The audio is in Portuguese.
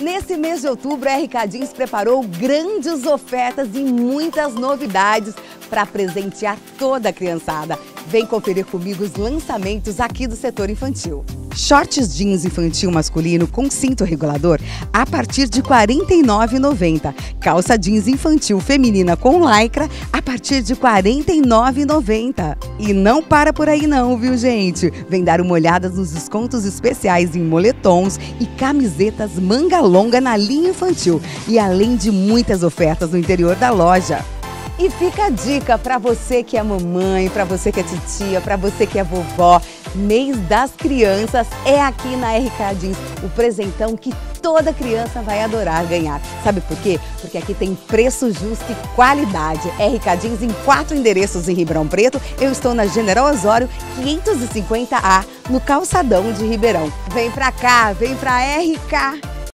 Nesse mês de outubro, a RK Jeans preparou grandes ofertas e muitas novidades para presentear toda a criançada. Vem conferir comigo os lançamentos aqui do setor infantil. Shorts jeans infantil masculino com cinto regulador a partir de R$ 49,90. Calça jeans infantil feminina com lycra a partir de R$ 49,90. E não para por aí não, viu gente? Vem dar uma olhada nos descontos especiais em moletons e camisetas manga longa na linha infantil. E além de muitas ofertas no interior da loja. E fica a dica para você que é mamãe, para você que é titia, para você que é vovó. Mês das Crianças é aqui na RK Jeans, o presentão que toda criança vai adorar ganhar. Sabe por quê? Porque aqui tem preço justo e qualidade. RK Jeans em quatro endereços em Ribeirão Preto. Eu estou na General Osório 550A, no calçadão de Ribeirão. Vem pra cá, vem pra RK.